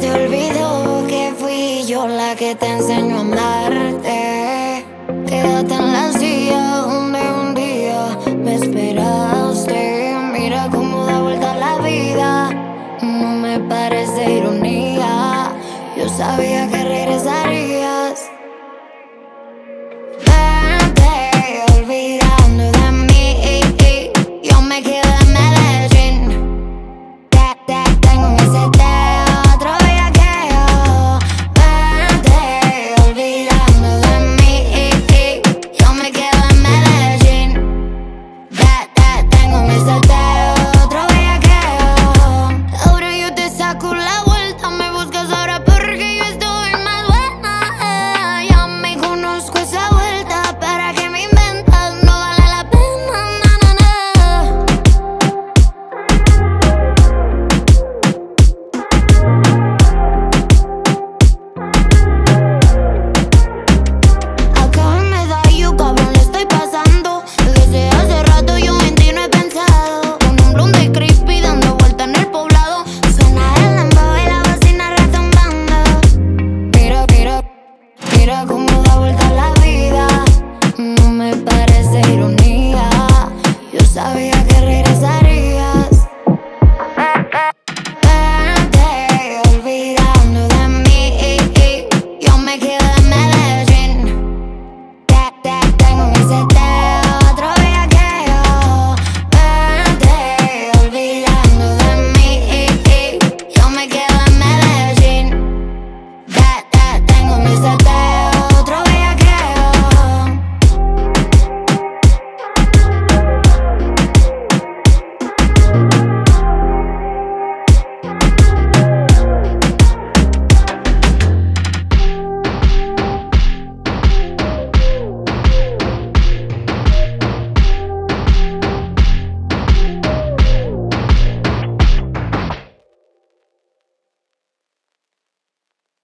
Te olvidó que fui yo la que te enseño a amarte. Quédate en la silla donde un día me esperaste. Mira cómo da vuelta la vida. No me parece ironía. Yo sabía que regresarías. Vente, olvida.